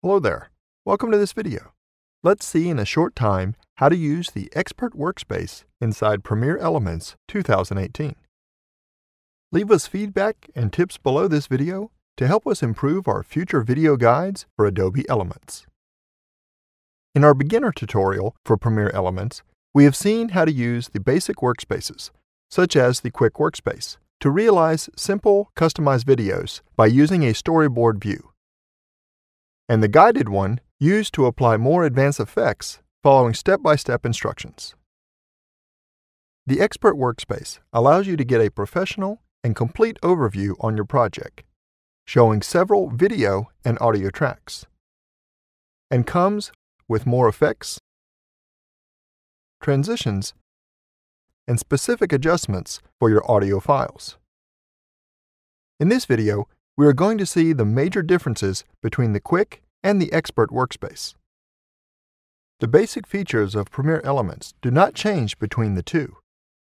Hello there. Welcome to this video. Let's see in a short time how to use the Expert Workspace inside Premiere Elements 2018. Leave us feedback and tips below this video to help us improve our future video guides for Adobe Elements. In our beginner tutorial for Premiere Elements, we have seen how to use the basic workspaces, such as the Quick Workspace, to realize simple, customized videos by using a storyboard view and the guided one used to apply more advanced effects following step-by-step instructions. The Expert Workspace allows you to get a professional and complete overview on your project, showing several video and audio tracks, and comes with more effects, transitions, and specific adjustments for your audio files. In this video, we are going to see the major differences between the Quick and the Expert Workspace. The basic features of Premiere Elements do not change between the two,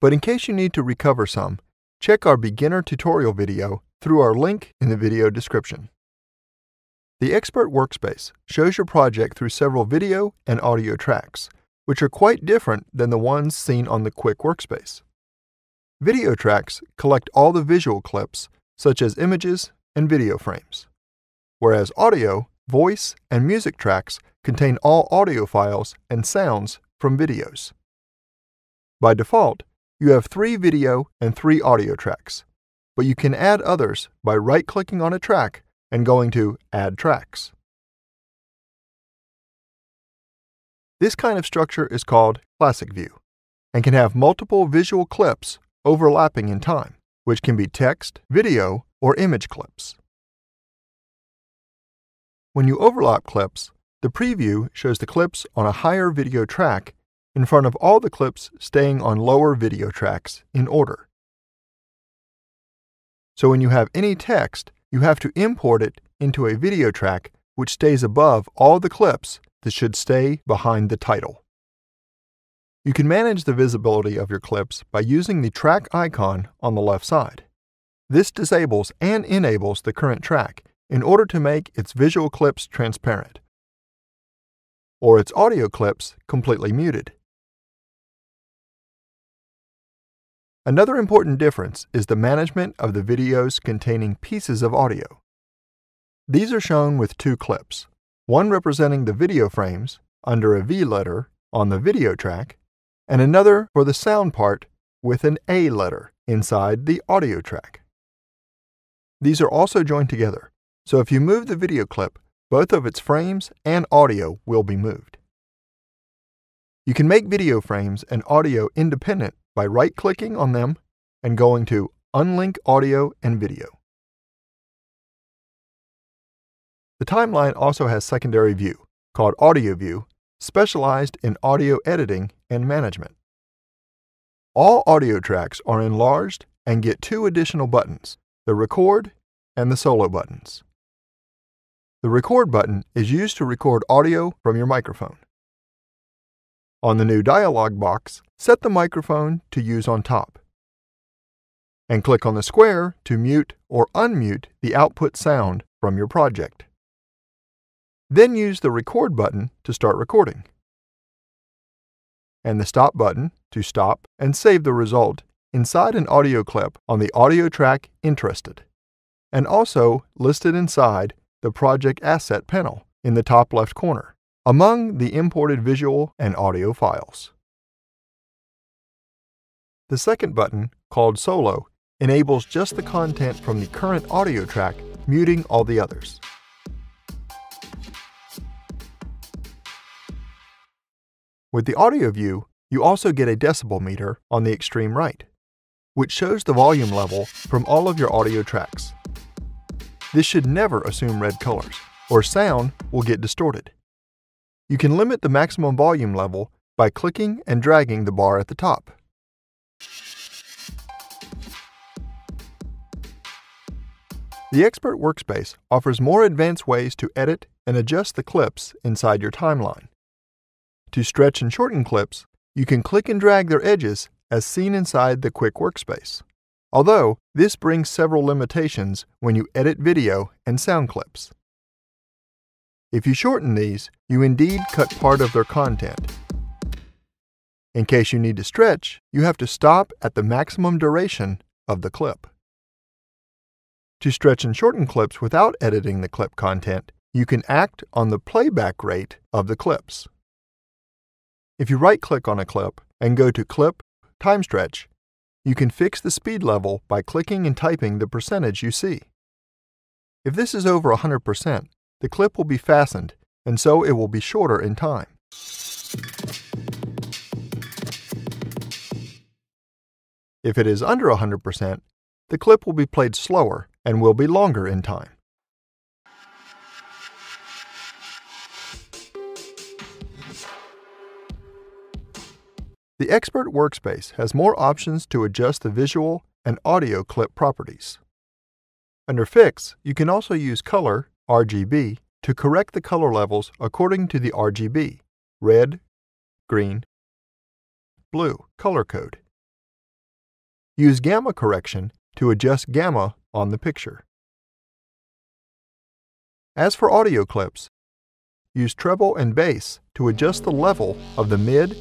but in case you need to recover some, check our beginner tutorial video through our link in the video description. The Expert Workspace shows your project through several video and audio tracks, which are quite different than the ones seen on the Quick Workspace. Video tracks collect all the visual clips, such as images and video frames, whereas audio, voice, and music tracks contain all audio files and sounds from videos. By default, you have three video and three audio tracks, but you can add others by right-clicking on a track and going to Add Tracks. This kind of structure is called Classic View and can have multiple visual clips overlapping in time, which can be text, video, or image clips. When you overlap clips, the preview shows the clips on a higher video track in front of all the clips staying on lower video tracks in order. So when you have any text, you have to import it into a video track which stays above all the clips that should stay behind the title. You can manage the visibility of your clips by using the track icon on the left side. This disables and enables the current track in order to make its visual clips transparent, or its audio clips completely muted. Another important difference is the management of the videos containing pieces of audio. These are shown with two clips, one representing the video frames under a V letter on the video track, and another for the sound part with an A letter inside the audio track. These are also joined together, so if you move the video clip, both of its frames and audio will be moved. You can make video frames and audio independent by right-clicking on them and going to Unlink Audio and Video. The timeline also has secondary view, called Audio View, specialized in audio editing and management. All audio tracks are enlarged and get two additional buttons, the record, and the solo buttons. The record button is used to record audio from your microphone. On the new dialog box, set the microphone to use on top. And click on the square to mute or unmute the output sound from your project. Then use the record button to start recording. And the stop button to stop and save the result inside an audio clip on the audio track interested, and also listed inside the Project Asset panel in the top left corner, among the imported visual and audio files. The second button, called Solo, enables just the content from the current audio track, muting all the others. With the audio view, you also get a decibel meter on the extreme right, which shows the volume level from all of your audio tracks. This should never assume red colors, or sound will get distorted. You can limit the maximum volume level by clicking and dragging the bar at the top. The Expert Workspace offers more advanced ways to edit and adjust the clips inside your timeline. To stretch and shorten clips, you can click and drag their edges as seen inside the Quick Workspace. Although, this brings several limitations when you edit video and sound clips. If you shorten these, you indeed cut part of their content. In case you need to stretch, you have to stop at the maximum duration of the clip. To stretch and shorten clips without editing the clip content, you can act on the playback rate of the clips. If you right-click on a clip and go to Clip Time Stretch, you can fix the speed level by clicking and typing the percentage you see. If this is over 100%, the clip will be fastened, and so it will be shorter in time. If it is under 100%, the clip will be played slower and will be longer in time. The Expert Workspace has more options to adjust the visual and audio clip properties. Under Fix, you can also use Color RGB to correct the color levels according to the RGB red, green, blue color code. Use Gamma Correction to adjust gamma on the picture. As for audio clips, use treble and bass to adjust the level of the mid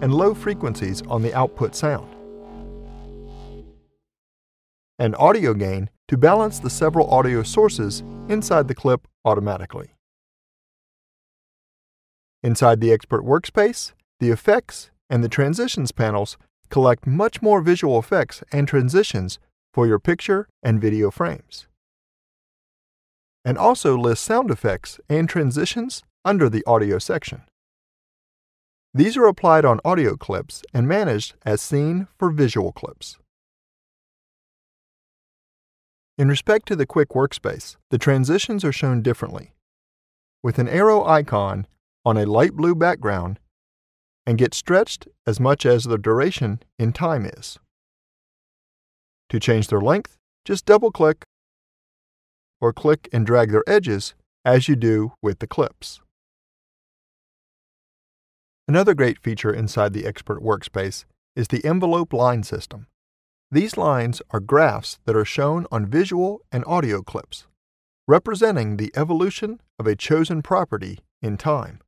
and low frequencies on the output sound. And audio gain to balance the several audio sources inside the clip automatically. Inside the Expert Workspace, the Effects and the Transitions panels collect much more visual effects and transitions for your picture and video frames. And also list sound effects and transitions under the audio section. These are applied on audio clips and managed as seen for visual clips. In respect to the Quick Workspace, the transitions are shown differently, with an arrow icon on a light blue background and get stretched as much as the duration in time is. To change their length, just double-click or click and drag their edges as you do with the clips. Another great feature inside the Expert Workspace is the envelope line system. These lines are graphs that are shown on visual and audio clips, representing the evolution of a chosen property in time.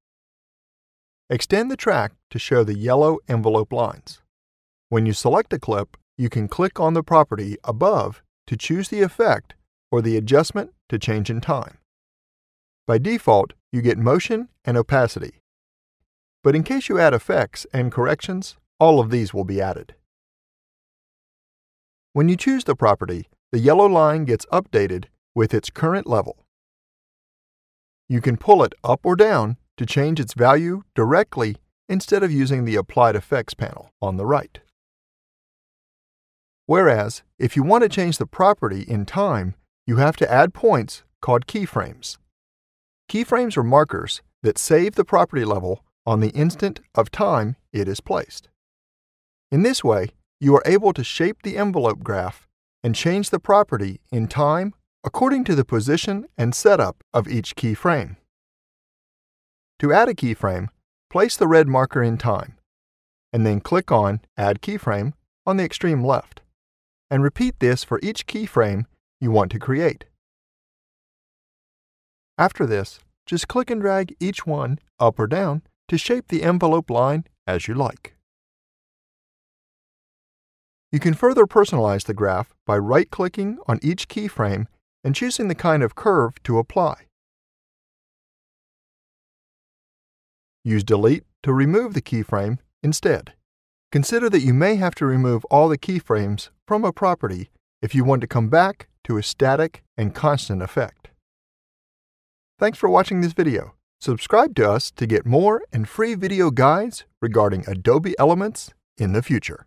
Extend the track to show the yellow envelope lines. When you select a clip, you can click on the property above to choose the effect or the adjustment to change in time. By default, you get motion and opacity, but in case you add effects and corrections, all of these will be added. When you choose the property, the yellow line gets updated with its current level. You can pull it up or down to change its value directly instead of using the Applied Effects panel on the right. Whereas, if you want to change the property in time, you have to add points called keyframes. Keyframes are markers that save the property level on the instant of time it is placed. In this way, you are able to shape the envelope graph and change the property in time according to the position and setup of each keyframe. To add a keyframe, place the red marker in time, and then click on Add Keyframe on the extreme left, and repeat this for each keyframe you want to create. After this, just click and drag each one up or down to shape the envelope line as you like. You can further personalize the graph by right-clicking on each keyframe and choosing the kind of curve to apply. Use Delete to remove the keyframe instead. Consider that you may have to remove all the keyframes from a property if you want to come back to a static and constant effect. Thanks for watching this video. Subscribe to us to get more and free video guides regarding Adobe Elements in the future.